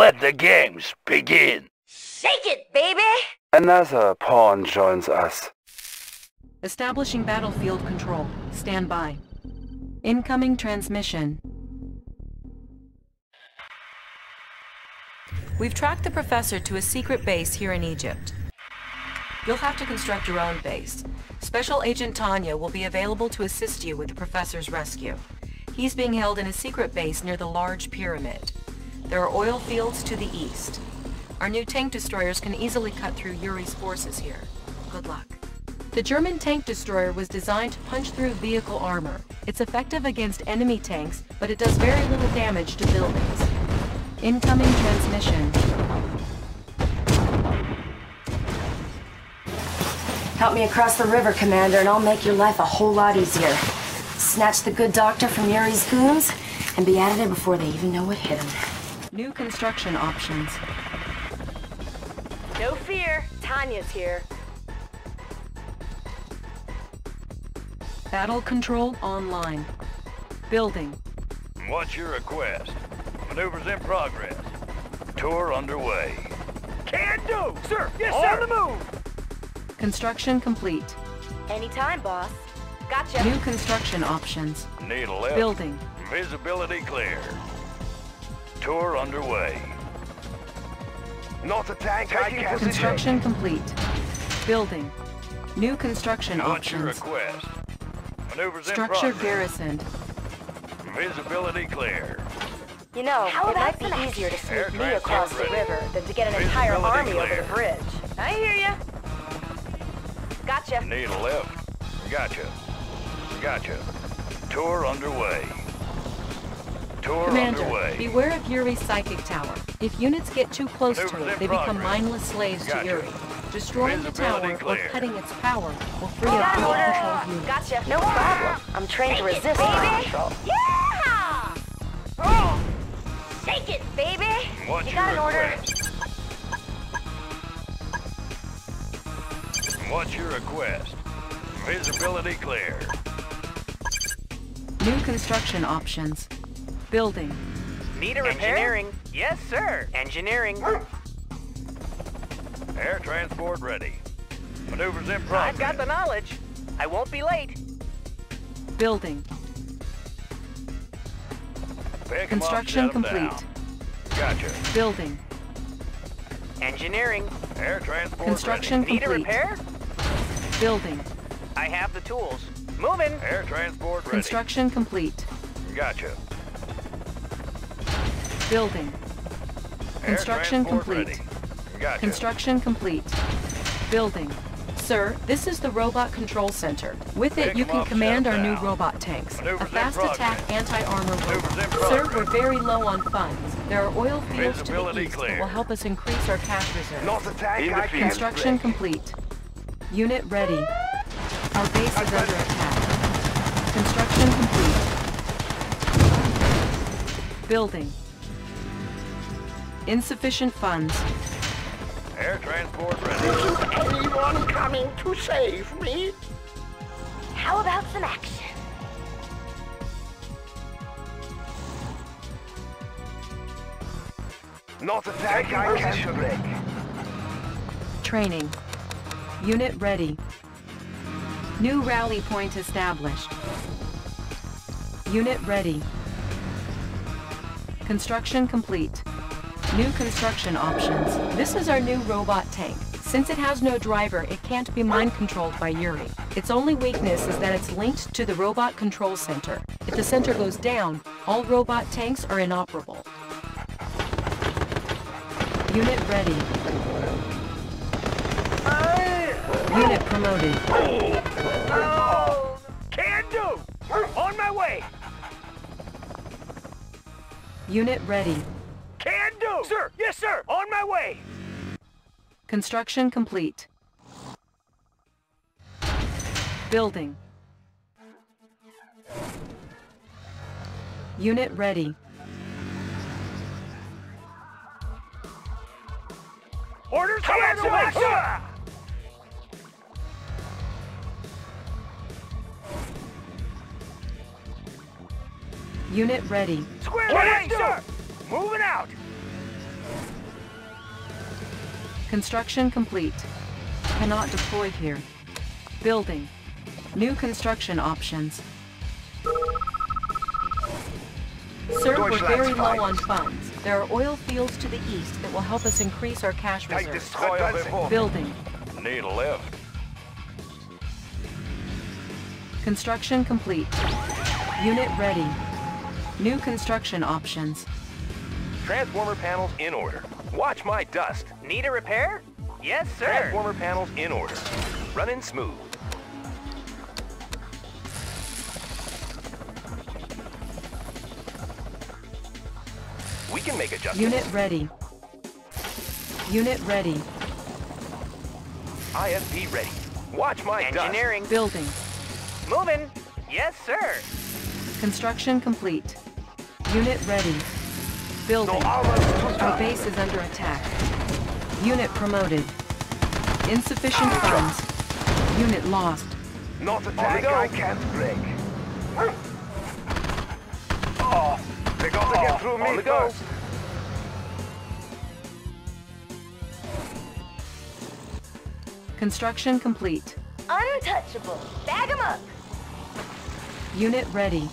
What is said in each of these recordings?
Let the games begin. Shake it, baby! Another pawn joins us. Establishing battlefield control. Stand by. Incoming transmission. We've tracked the Professor to a secret base here in Egypt. You'll have to construct your own base. Special Agent Tanya will be available to assist you with the Professor's rescue. He's being held in a secret base near the large pyramid. There are oil fields to the east. Our new tank destroyers can easily cut through Yuri's forces here. Good luck. The German tank destroyer was designed to punch through vehicle armor. It's effective against enemy tanks, but it does very little damage to buildings. Incoming transmission. Help me across the river, Commander, and I'll make your life a whole lot easier. Snatch the good doctor from Yuri's goons, and be out of there before they even know what hit him. New construction options. No fear, Tanya's here. Battle control online. Building. What's your request? Maneuvers in progress. Tour underway. Can do! Sir, yes, on the move! Construction complete. Anytime, boss. Gotcha. New construction options. Need a lift. Building. Visibility clear. Tour underway. Not a tank, I can Construction complete. Building. New construction What's your options. request? Maneuvers Structure progress. garrisoned. Visibility clear. You know, How it might be some easier to Air sneak me transport across the river than to get an entire Visibility army over the bridge. I hear ya. Gotcha. Need a lift. Gotcha. Gotcha. Tour underway. Tour Commander, underway. beware of Yuri's psychic tower. If units get too close to it, in they become mindless slaves to Yuri. Destroying the tower Visibility or cutting its power will free Hold up on, field order. control units. Gotcha. No problem. I'm trained to resist mind control. Yeah! Oh, shake it, baby. What's you got an order? request? What's your request? Visibility clear. New construction options. Building. Need a repair? Engineering. Yes, sir. Engineering. Air transport ready. Maneuvers in progress. I've got the knowledge. I won't be late. Building. Pick 'em up, Construction set 'em complete. down. Gotcha. Building. Engineering. Air transport Construction Need a complete. repair? Building. I have the tools. Moving. Air transport ready. Construction complete. Gotcha. Building. Construction complete. Gotcha. Construction complete. Building. Sir, this is the Robot Control Center. With it, Pick you 'em can up, command our new 'em down. robot tanks. Maneuvers A fast attack anti-armor Maneuvers robot. Sir, we're very low on funds. There are oil fields to the Visibility east clear. that will help us increase our cash reserves. Not a tank, In the can Construction complete. Unit ready. Our base is under attack. Construction complete. Building. Insufficient funds. Air transport ready. Isn't anyone coming to save me? How about some action? Not a tank, I can break. Training. Unit ready. New rally point established. Unit ready. Construction complete. New construction options. This is our new robot tank. Since it has no driver, it can't be mind controlled by Yuri. Its only weakness is that it's linked to the robot control center. If the center goes down, all robot tanks are inoperable. Unit ready. Unit promoted. Can do. On my way. Unit ready. Can. Sir. Yes, sir. On my way. Construction complete. Building. Unit ready. Orders Come to action. Unit ready. Square away, sir. Moving out. Construction complete. Cannot deploy here. Building. New construction options. Sir, we're very low on funds. There are oil fields to the east that will help us increase our cash reserves. Building. Need a lift. Construction complete. Unit ready. New construction options. Transformer panels in order. Watch my dust. Need a repair? Yes, sir. Transformer panels in order. Running smooth. We can make adjustments. Unit ready. Unit ready. IFV ready. Watch my Engineering. Building. Moving. Yes, sir. Construction complete. Unit ready. Building. Our base is under attack. Unit promoted. Insufficient funds. Unit lost. Not a On tank. I can't break. Oh, they got to get through me the go. first. Construction complete. Untouchable. Bag Bag 'em up. Unit ready.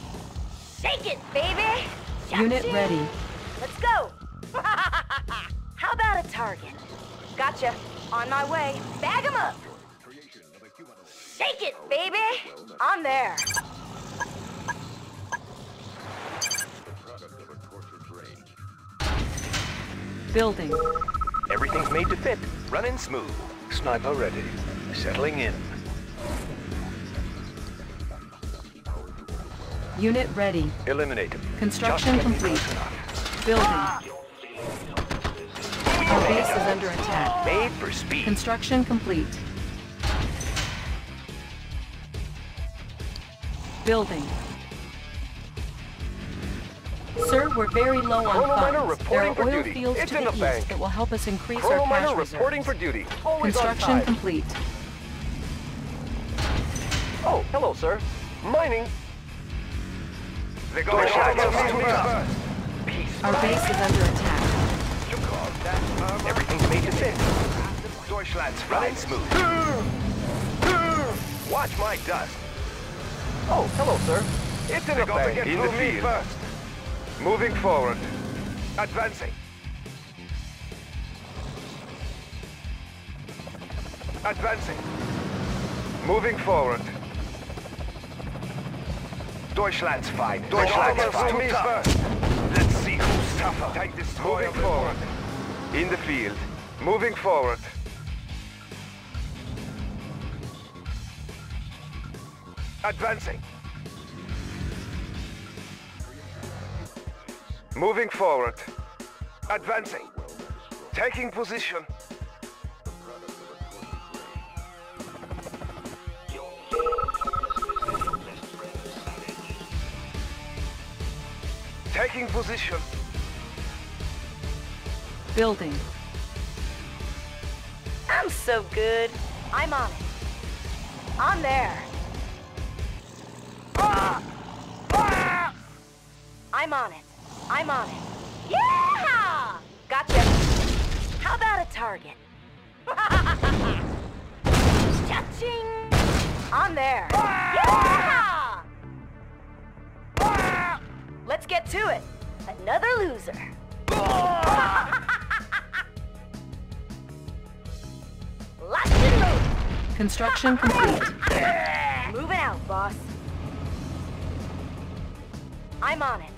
Shake it, baby. Unit Cha-ching. ready. Let's go. How about a target? Gotcha. On my way. Bag him up. Shake it, baby. I'm there. Building. Everything's made to fit. Running smooth. Sniper ready. Settling in. Unit ready. Eliminate him. Construction Just complete. Close enough. Building. Our base is under attack. Made for speed. Construction complete. Building. Sir, we're very low on Chrono Miner funds. There reporting are for oil duty. fields It's to in the the east bank. that will help us increase Chrono our cash Miner reserves. reporting for duty. Always Construction on time. complete. Oh, hello, sir. Mining. They got to Our base is under attack. Um, everything's made to fit. Deutschland's Running fine. smooth. Watch my dust. Oh, hello, sir. It's in They the got to get In the through me field. first. Moving forward. Advancing. Advancing. Moving forward. Deutschland's fine. Deutschland's almost fine. to me first. Let's see who's tougher. Take this Moving forward. In the field. Moving forward. Advancing. Moving forward. Advancing. Taking position. Taking position. Building. I'm so good. I'm on it. I'm there. Ah! Ah! I'm on it. I'm on it. Yeah! Gotcha. How about a target? Cha-ching! I'm there. Yeah! Let's get to it. Another loser. Construction complete. Moving out, boss. I'm on it.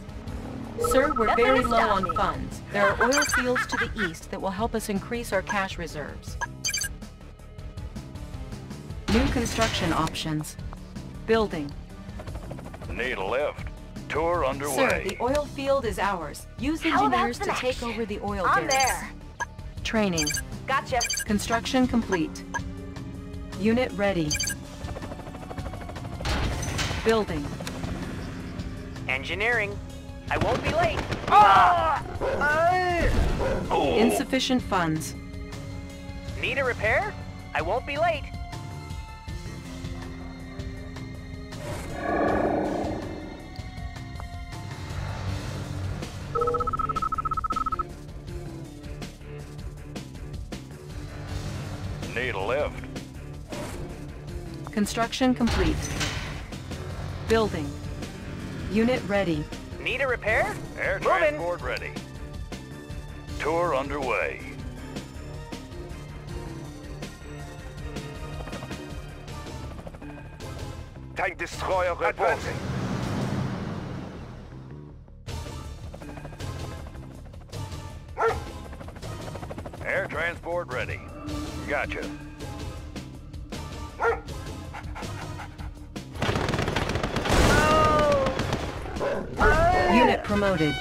Sir, we're Nothing very low on me. funds. There are oil fields to the east that will help us increase our cash reserves. New construction options. Building. Need a lift. Tour underway. Sir, underway. the oil field is ours. Use How engineers some to take over the oil I'm derricks. there. Training. Gotcha. Construction complete. Unit ready. Building. Engineering. I won't be late. Insufficient funds. Need a repair? I won't be late. Construction complete. Building. Unit ready. Need a repair? Air Moving. transport ready. Tour underway. Tank destroyer reporting. Air transport ready. Gotcha. Promoted.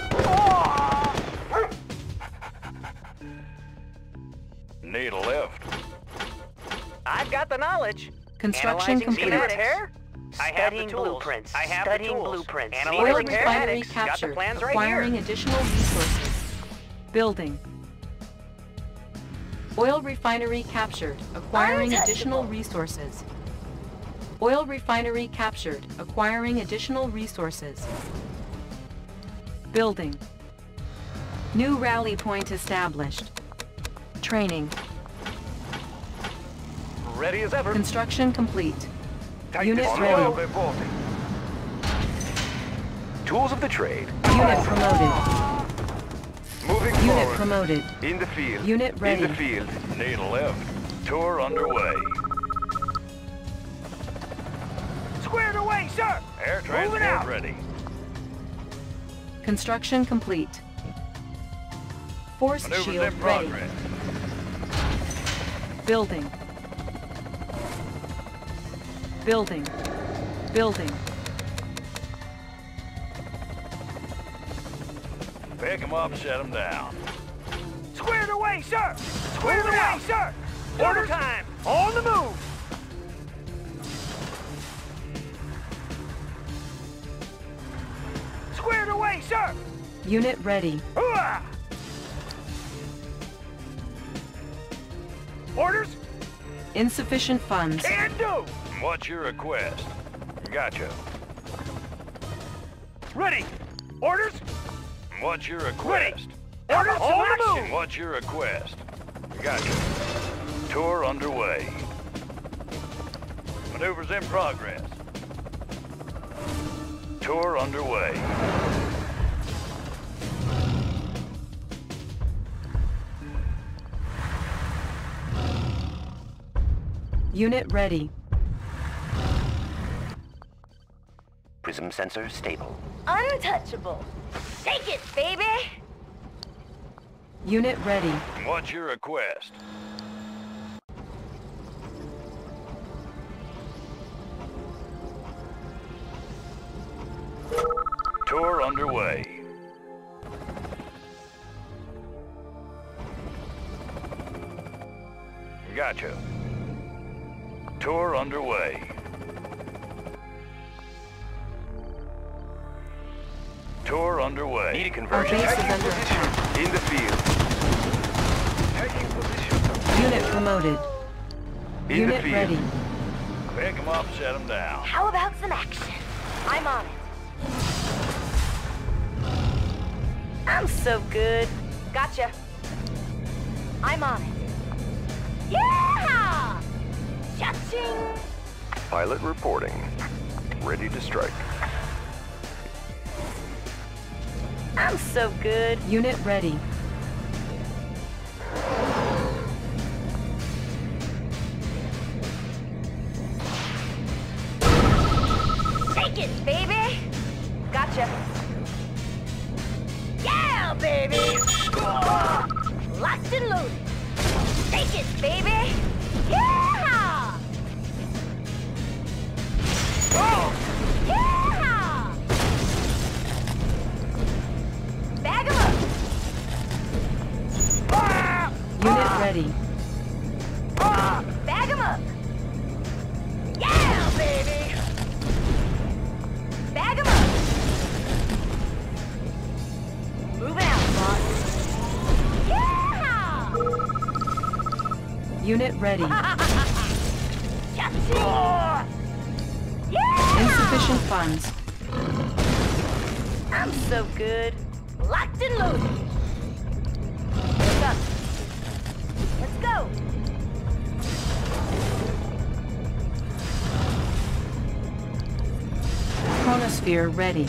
Need a lift. I've got the knowledge. Construction Analyzing complete. schematics. repair? I have the tools. blueprints. I have Studying the tools. blueprints. Oil refinery schematics. Got the captured. right Acquiring here. additional resources. Building. Oil refinery captured. Acquiring additional resources. Oil refinery captured. Acquiring additional resources. Building. New rally point established. Training. Ready as ever. Construction complete. Tank Unit destroyer ready. Tools of the trade. Unit promoted. Moving Unit forward. promoted. In the field. Unit ready. In the field. Need a lift. Tour underway. Squared away, sir. Air Moving transport out. ready. Construction complete. Force Maneuvers shield in ready. progress. Building. Building. Pick them up, set them down. Squared away, sir. Squared away, sir. Order time. On the move. Unit ready. Hooah! Orders? Insufficient funds. Can do. What's your request? Gotcha. Ready. Orders? What's your request? Orders to On the action. move. What's your request? Gotcha. Tour underway. Maneuvers in progress. Tour underway. Unit ready. Prism sensor stable. Untouchable. Take it, baby! Unit ready. What's your request? Tour underway. Gotcha. Tour underway. Tour underway. Need a Our conversion. base is under attack. In the field. Taking position. Unit promoted. In Unit the field. ready. Pick 'em up, set 'em down. How about some action? I'm on it. I'm so good. Gotcha. I'm on it. Yeah! Cha-ching! Pilot reporting. Ready to strike. I'm so good. Unit ready. Unit ready. Insufficient funds. I'm so good. Locked and loaded. Let's go. Chronosphere ready.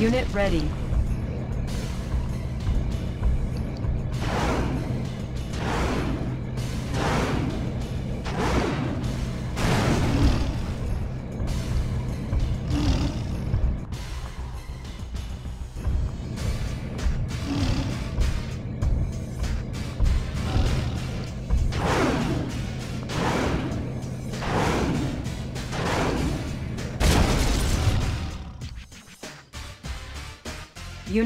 Unit ready.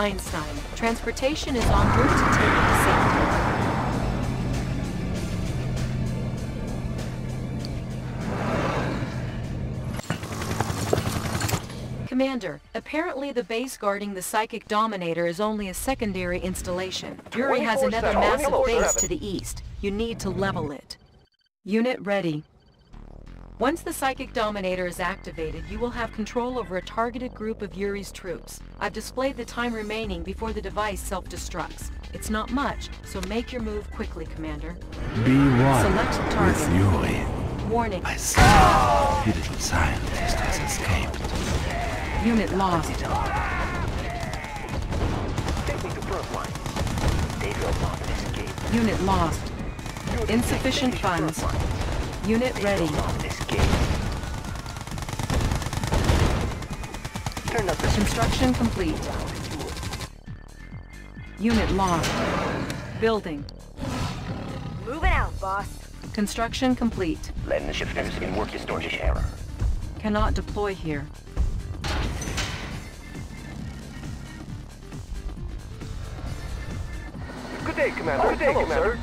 Einstein. Transportation is en route to take to safety. Commander, apparently the base guarding the Psychic Dominator is only a secondary installation. Yuri has another massive base to the east. You need to level it. Unit ready. Once the Psychic Dominator is activated, you will have control over a targeted group of Yuri's troops. I've displayed the time remaining before the device self-destructs. It's not much, so make your move quickly, Commander. Be one Select target. with Yuri. Warning, I see the hidden scientist has escaped. unit lost. Take me to front line. Unit lost. Insufficient funds. Unit ready. Will not escape. Turn up the Construction complete. Unit lost. Building. Moving out, boss. Construction complete. lens shifters in work distortion error. Cannot deploy here. Good day, Commander. Good day, Commander.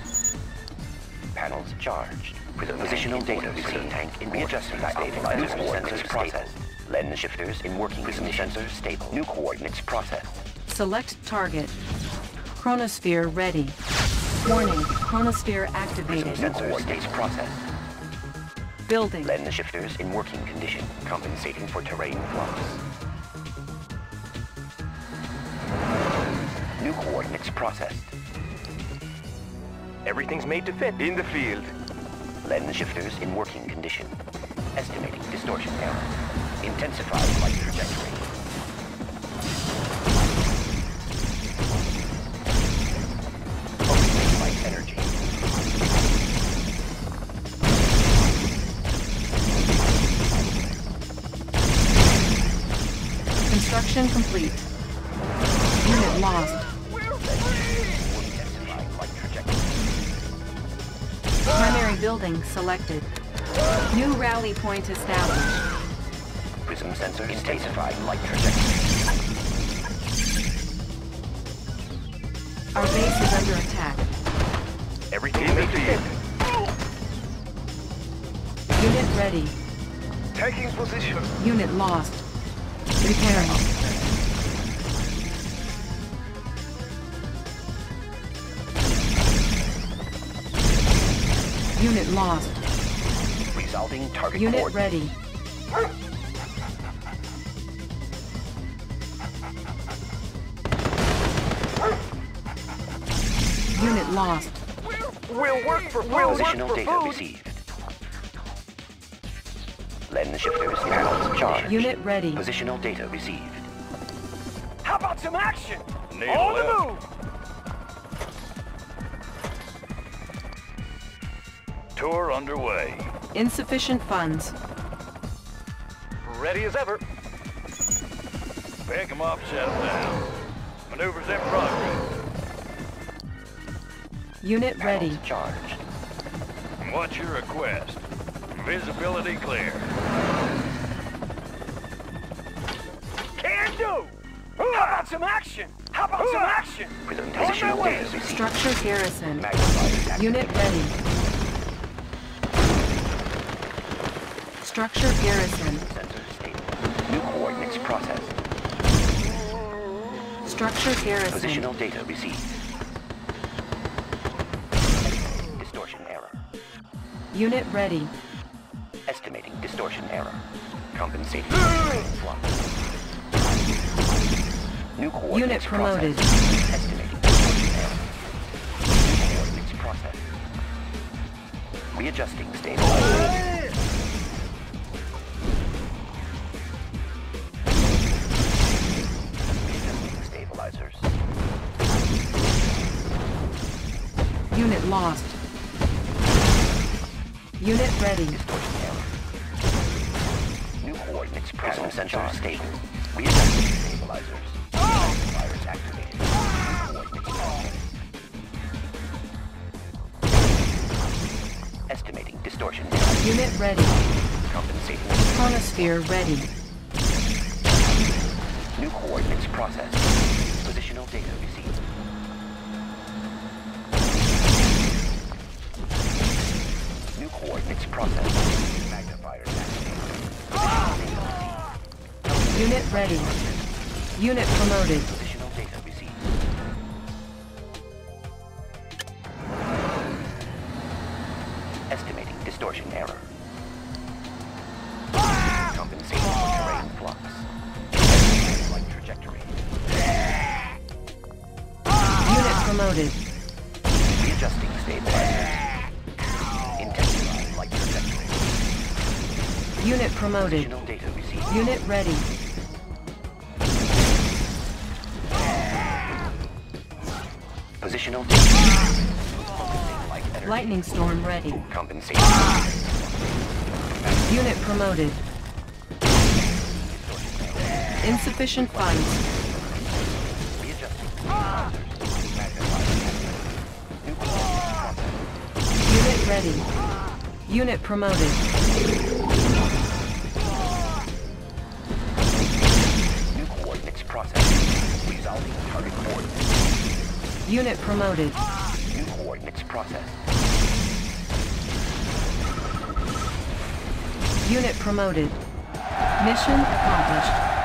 Panels charged. Positional data received. Tank in readjustment state. New coordinates processed. Lens shifters in working Prism sensors stable. New coordinates processed. Select target. Chronosphere ready. Warning, chronosphere activated. New coordinates processed. Building. Lens shifters in working condition, compensating for terrain flux. New coordinates processed. Everything's made to fit. In the field. Lens shifters in working condition. Estimating distortion error. Intensified light trajectory. Selected. New rally point established. Prism sensor intensified light trajectory. Our base is under attack. Everything's In the made to fit. field. Unit ready. Taking position. Unit lost. Repairing. Unit lost. Resolving target Unit coordinates. ready. Unit lost. We'll work for we'll Positional data food. received. Lens shifters panels charged. Unit ready. Positional data received. How about some action? Need On a the move. Tour underway. Insufficient funds. Ready as ever. Pick 'em up, set 'em down. Maneuvers in progress. Unit ready. Panels charged. What's your request? Visibility clear. Can do! How about some action? How about some action? Positional way. data received. Structure garrison. Unit ready. Structure garrison. New coordinates processed. Structure garrison. Positional data received. Distortion error. Unit ready. Estimating distortion error. Compensating. New coordinates Unit promoted. processed. Estimating distortion error. New coordinates processed. Readjusting stabilizer. Lost. Unit ready. New coordinates present. Sensor stable. Stabilizers. Magnifiers activated. New coordinates processed. Estimating distortion. Unit ready. Compensating. Chronosphere ready. New coordinates processed. Positional data coordinates processed. Magnifiers activated. Unit ready. Unit promoted. Positional data received. Estimating distortion error. Compensating terrain flux. Light trajectory. Unit promoted. Readjusting stabilizer. Unit promoted. Positional data received. Unit ready. Positional data. Focusing light energy. Lightning storm ready. Unit promoted. Insufficient funds. Readjusting. Magnifiers. New coordinates processed. Unit ready. Unit promoted. Target coordinates. Unit promoted. New coordinates processed. Unit promoted. Mission accomplished.